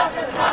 Pakistan!